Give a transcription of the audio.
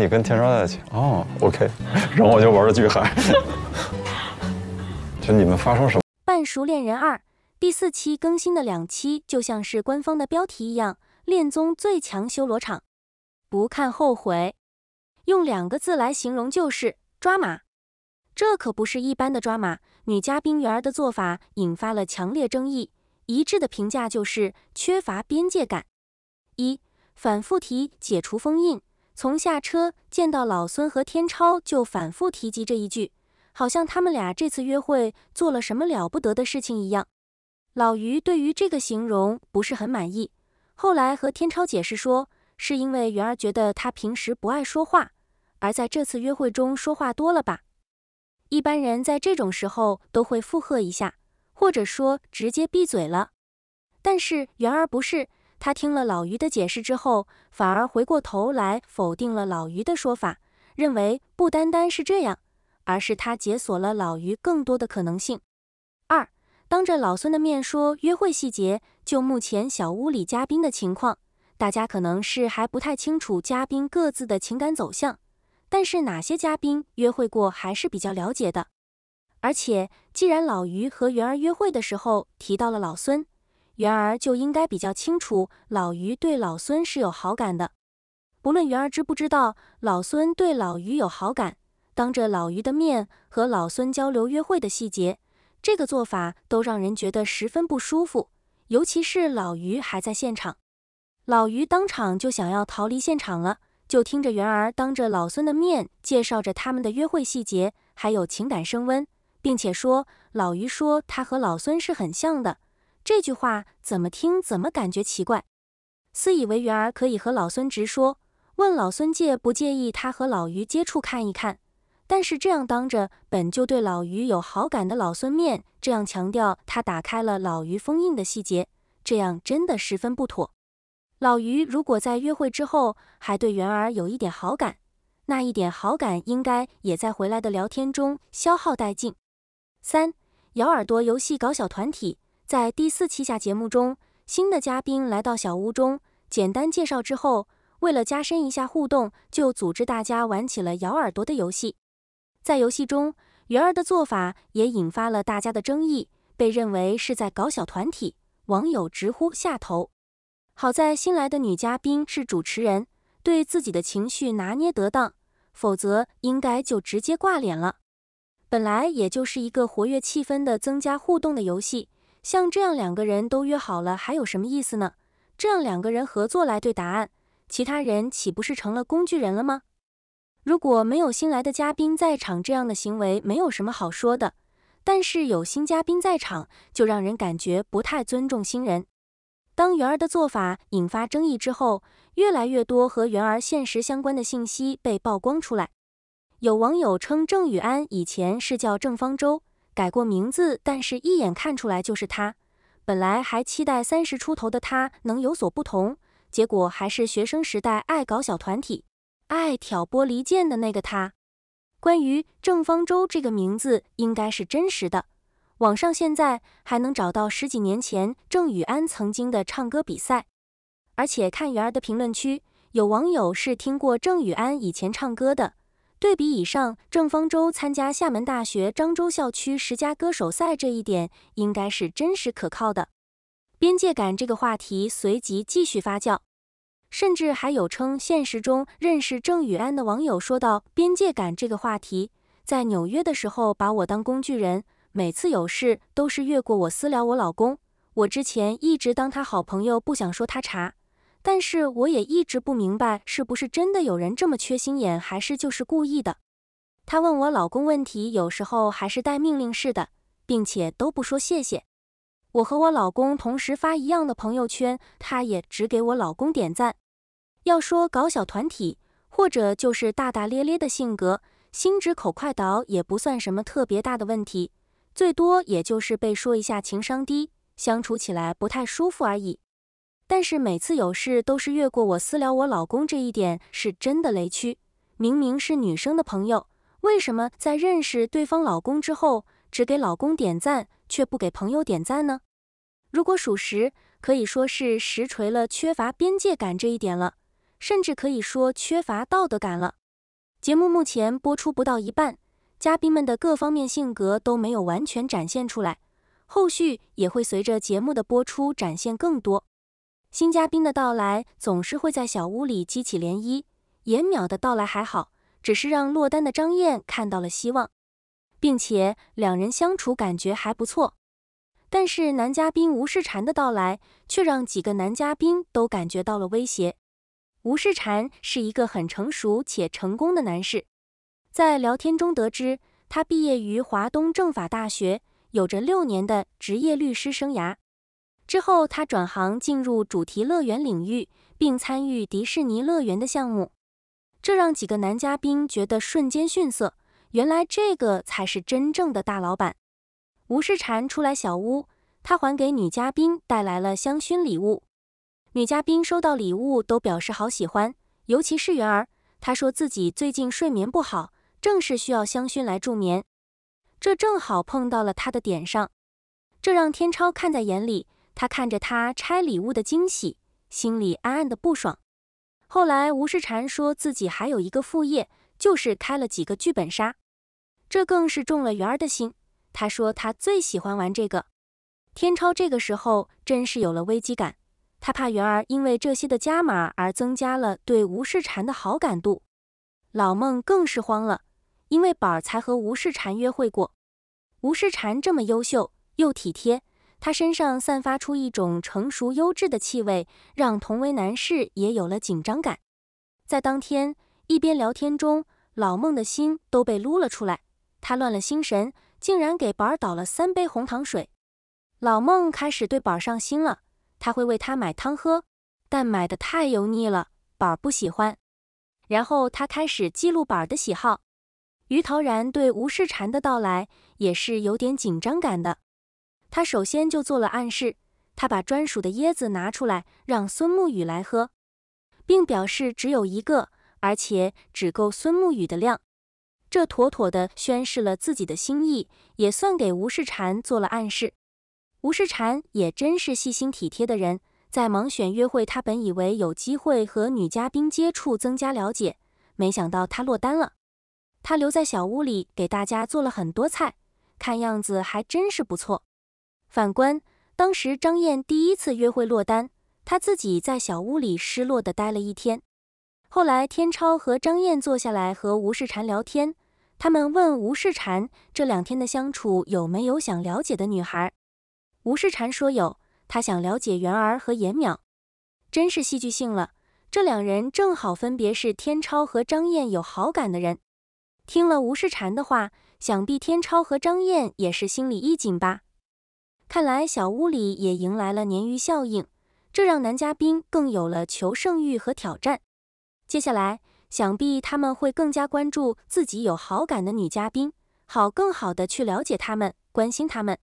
你跟天超在一起哦，OK，然后我就玩的巨嗨。就你们发生什么？半熟恋人二第四期更新的两期，就像是官方的标题一样，恋综最强修罗场，不看后悔。用两个字来形容就是抓马。这可不是一般的抓马，女嘉宾媛儿的做法引发了强烈争议，一致的评价就是缺乏边界感。一反复提解除封印。从下车见到老孙和天超，就反复提及这一句，好像他们俩这次约会做了什么了不得的事情一样。老于对于这个形容不是很满意，后来和天超解释说，是因为媛儿觉得他平时不爱说话，而在这次约会中说话多了吧。一般人在这种时候都会附和一下，或者说直接闭嘴了，但是媛儿不是。他听了老于的解释之后，反而回过头来否定了老于的说法，认为不单单是这样，而是他解锁了老于更多的可能性。二，当着老孙的面说约会细节，就目前小屋里嘉宾的情况，大家可能是还不太清楚嘉宾各自的情感走向，但是哪些嘉宾约会过还是比较了解的。而且既然老于和媛儿约会的时候提到了老孙。媛儿就应该比较清楚，老于对老孙是有好感的。不论媛儿知不知道老孙对老于有好感，当着老于的面和老孙交流约会的细节，这个做法都让人觉得十分不舒服。尤其是老于还在现场，老于当场就想要逃离现场了。就听着媛儿当着老孙的面介绍着他们的约会细节，还有情感升温，并且说老于说他和老孙是很像的。这句话怎么听怎么感觉奇怪，私以为媛儿可以和老孙直说，问老孙介不介意他和老于接触看一看。但是这样当着本就对老于有好感的老孙面，这样强调他打开了老于封印的细节，这样真的十分不妥。老于如果在约会之后还对媛儿有一点好感，那一点好感应该也在回来的聊天中消耗殆尽。三咬耳朵游戏搞小团体。在第四期下节目中，新的嘉宾来到小屋中，简单介绍之后，为了加深一下互动，就组织大家玩起了咬耳朵的游戏。在游戏中，圆儿的做法也引发了大家的争议，被认为是在搞小团体，网友直呼下头。好在新来的女嘉宾是主持人，对自己的情绪拿捏得当，否则应该就直接挂脸了。本来也就是一个活跃气氛的、增加互动的游戏。像这样两个人都约好了，还有什么意思呢？这样两个人合作来对答案，其他人岂不是成了工具人了吗？如果没有新来的嘉宾在场，这样的行为没有什么好说的。但是有新嘉宾在场，就让人感觉不太尊重新人。当媛儿的做法引发争议之后，越来越多和媛儿现实相关的信息被曝光出来。有网友称郑宇安以前是叫郑方舟。改过名字，但是一眼看出来就是他。本来还期待三十出头的他能有所不同，结果还是学生时代爱搞小团体、爱挑拨离间的那个他。关于郑方舟这个名字，应该是真实的。网上现在还能找到十几年前郑宇安曾经的唱歌比赛，而且看媛儿的评论区，有网友是听过郑宇安以前唱歌的。对比以上，郑方舟参加厦门大学漳州校区十佳歌手赛这一点，应该是真实可靠的。边界感这个话题随即继续发酵，甚至还有称现实中认识郑宇安的网友说到，边界感这个话题，在纽约的时候把我当工具人，每次有事都是越过我私聊我老公。我之前一直当他好朋友，不想说他茬。但是我也一直不明白，是不是真的有人这么缺心眼，还是就是故意的？他问我老公问题，有时候还是带命令式的，并且都不说谢谢。我和我老公同时发一样的朋友圈，他也只给我老公点赞。要说搞小团体，或者就是大大咧咧的性格，心直口快倒也不算什么特别大的问题，最多也就是被说一下情商低，相处起来不太舒服而已。但是每次有事都是越过我私聊我老公这一点是真的雷区。明明是女生的朋友，为什么在认识对方老公之后，只给老公点赞，却不给朋友点赞呢？如果属实，可以说是实锤了缺乏边界感这一点了，甚至可以说缺乏道德感了。节目目前播出不到一半，嘉宾们的各方面性格都没有完全展现出来，后续也会随着节目的播出展现更多。新嘉宾的到来总是会在小屋里激起涟漪。严淼的到来还好，只是让落单的张燕看到了希望，并且两人相处感觉还不错。但是男嘉宾吴世婵的到来却让几个男嘉宾都感觉到了威胁。吴世婵是一个很成熟且成功的男士，在聊天中得知他毕业于华东政法大学，有着六年的职业律师生涯。之后他转行进入主题乐园领域，并参与迪士尼乐园的项目，这让几个男嘉宾觉得瞬间逊色。原来这个才是真正的大老板。吴世婵出来小屋，他还给女嘉宾带来了香薰礼物。女嘉宾收到礼物都表示好喜欢，尤其是媛儿，她说自己最近睡眠不好，正是需要香薰来助眠。这正好碰到了她的点上，这让天超看在眼里。他看着他拆礼物的惊喜，心里暗暗的不爽。后来吴世婵说自己还有一个副业，就是开了几个剧本杀，这更是中了媛儿的心。他说他最喜欢玩这个。天超这个时候真是有了危机感。他怕媛儿因为这些的加码而增加了对吴世婵的好感度，老孟更是慌了，因为宝儿才和吴世婵约会过。吴世婵这么优秀又体贴，她身上散发出一种成熟优质的气味，让同为男士也有了紧张感。在当天一边聊天中，老孟的心都被撸了出来，他乱了心神，竟然给宝儿倒了三杯红糖水。老孟开始对宝儿上心了。他会为他买汤喝，但买的太油腻了，宝儿不喜欢。然后他开始记录宝儿的喜好。于陶然对吴世婵的到来也是有点紧张感的。他首先就做了暗示，他把专属的椰子拿出来让孙沐雨来喝，并表示只有一个，而且只够孙沐雨的量。这妥妥的宣示了自己的心意，也算给吴世婵做了暗示。吴世婵也真是细心体贴的人，在盲选约会，他本以为有机会和女嘉宾接触，增加了解，没想到他落单了。他留在小屋里给大家做了很多菜，看样子还真是不错。反观当时张燕第一次约会落单，她自己在小屋里失落的待了一天。后来天超和张燕坐下来和吴世婵聊天，他们问吴世婵这两天的相处有没有想了解的女孩。吴世婵说有，他想了解媛儿和严淼，真是戏剧性了。这两人正好分别是天超和张燕有好感的人。听了吴世婵的话，想必天超和张燕也是心里一紧吧。看来小屋里也迎来了鲶鱼效应，这让男嘉宾更有了求胜欲和挑战。接下来，想必他们会更加关注自己有好感的女嘉宾，好更好的去了解他们，关心他们。